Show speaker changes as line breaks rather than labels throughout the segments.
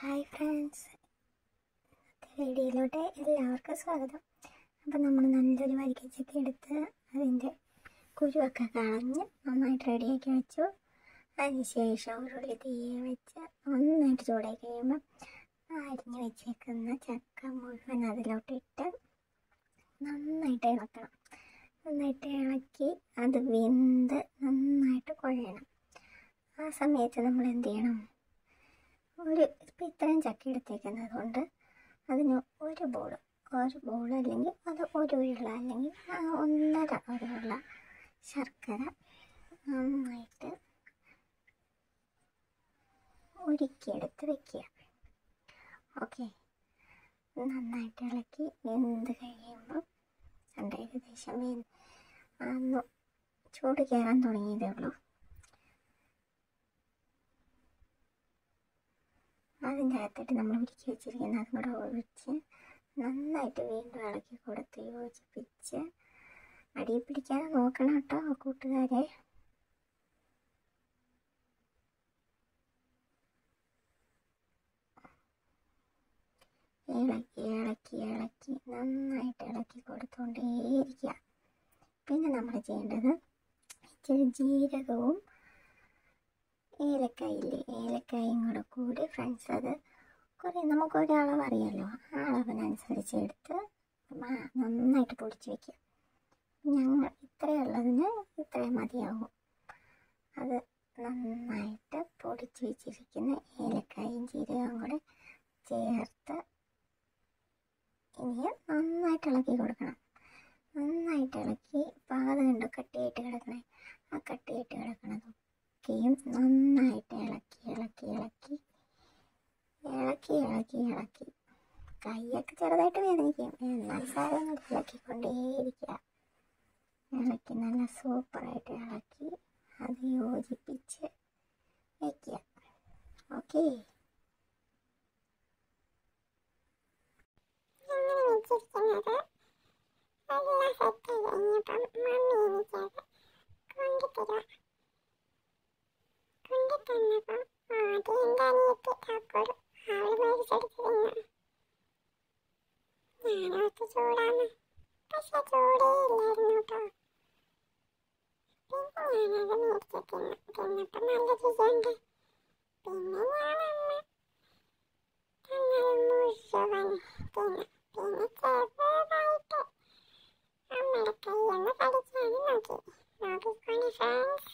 Hi friends വീഡിയോയിലോട്ട് എല്ലാവർക്കും സ്വാഗതം. അപ്പോൾ നമ്മൾ നല്ലൊരു വരിക്കച്ചൊക്കെ എടുത്ത് അതിന്റെ കുരുവൊക്കെ കളഞ്ഞ് നന്നായിട്ട് റെഡിയാക്കി വെച്ചു. അതിനുശേഷം ഉരുളി തീയെ വെച്ച് നന്നായിട്ട് ചൂടായി കഴിയുമ്പോൾ അരിഞ്ഞ് വെച്ചേക്കുന്ന ചക്ക മുഴുവൻ അതിലോട്ടിട്ട് നന്നായിട്ട് ഇളക്കണം. നന്നായിട്ട് ഇളക്കി അത് വെന്ത് നന്നായിട്ട് കുഴയണം. ആ സമയത്ത് നമ്മൾ എന്ത് ചെയ്യണം? ഇപ്പം ഇത്രയും ചക്ക എടുത്തേക്കുന്നത് കൊണ്ട് അതിന് ഒരു ബോൾ ഒരു ബോൾ അല്ലെങ്കിൽ അത് ഒരു ഉരുള അല്ലെങ്കിൽ ഒന്നര ഒരു ഉരുള ശർക്കര നന്നായിട്ട് ഉരുക്കിയെടുത്ത് വെക്കുക. ഓക്കെ. നന്നായിട്ട് ഇളക്കി വെന്ത് കഴിയുമ്പോൾ കണ്ട ഏകദേശം ചൂട് കയറാൻ തുടങ്ങിയതേ ഉള്ളൂ. അതിന്റെ അകത്തിട്ട് നമ്മൾ ഉരുക്കി വെച്ചിരിക്കുന്ന അതും കൂടെ ഒഴിച്ച് നന്നായിട്ട് വീണ്ടും ഇളക്കി കൊടുത്ത് യോജിപ്പിച്ച് അടി പിടിക്കാതെ നോക്കണം കേട്ടോ കൂട്ടുകാരെ. ഇളക്കി ഇളക്കി ഇളക്കി നന്നായിട്ട് ഇളക്കി കൊടുത്തുകൊണ്ടേയിരിക്കുക പിന്നെ നമ്മൾ ചെയ്യേണ്ടത് ഇച്ചിരി ജീരകവും ഏലക്കായില്ലേ? ഏലക്കായും കൂടെ കൂടി ഫ്രണ്ട്സ് അത് കുറേ നമുക്ക് അളവ് അറിയാമല്ലോ ആ അളവിനനുസരിച്ച് എടുത്ത് നന്നായിട്ട് പൊടിച്ച് വയ്ക്കുക ഞങ്ങൾ ഇത്രയുള്ളതിന് ഇത്രയും മതിയാവും. അത് നന്നായിട്ട് പൊടിച്ച് വെച്ചിരിക്കുന്ന ഏലക്കായും ജീരകവും കൂടെ ചേർത്ത് ഇനി നന്നായിട്ട് ഇളക്കി കൊടുക്കണം. നന്നായിട്ട് ഇളക്കി പാകം കണ്ടു? കട്ടിയായിട്ട് കിടക്കണേ. ആ കട്ടിയായിട്ട് കിടക്കണതും ഒക്കെയും നന്നായിട്ട് ഇളക്കി ഇളക്കി ഇളക്കി ഇളക്കി ഇളക്കി ഇളക്കി. കൈയൊക്കെ ചെറുതായിട്ട് വേദനിക്കും. എന്നാൽ സാധനങ്ങൾ ഇളക്കിക്കൊണ്ടേയിരിക്കുക. ഇളക്കി നല്ല സൂപ്പറായിട്ട് ഇളക്കി അത് യോജിപ്പിച്ച് വയ്ക്കുക ഓക്കെ?
വെച്ചിരിക്കുന്നത് എല്ലാം സെറ്റ് കഴിഞ്ഞപ്പം മമ്മി എനിക്കത് കൊണ്ടുതരുക. കൊണ്ടുതന്നപ്പം ആദ്യം എൻ്റെ അനിയത്തി കാക്കോട് അവള് മേടിച്ചെടുത്ത് തിന്നു ഞാനോർത്ത് ചൂടാന്ന് പക്ഷെ ചൂടേ ഇല്ലായിരുന്നു കേട്ടോ പിന്നെ ഞാനത് മേടിച്ച് തിന്നു തിന്നപ്പം നല്ല രുചിയുണ്ട് പിന്നെ ഞാനമ്മ തന്നത് മുഴുവൻ തിന്നു പിന്നെ ചെറുതായിട്ട് അമ്മയുടെ കൈയൊന്ന് കടിക്കാനും നോക്കി നോക്കിക്കോണി ഫ്രണ്ട്സ്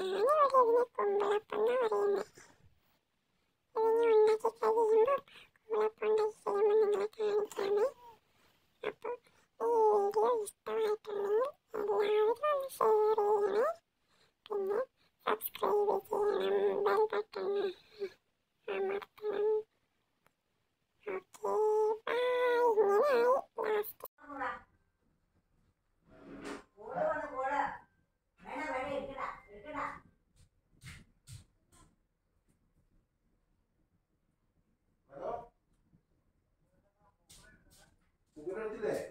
ഞാനിവിടെ ഇതിന് കുമ്പളപ്പം എന്നാ പറയുന്നത് ഇതിനെ ഉണ്ടാക്കി കഴിയുമ്പോൾ കുമ്പളപ്പം ഉണ്ടാക്കി കഴിയുമ്പോൾ നിങ്ങളെ We're going to
do that.